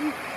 Mm-hmm.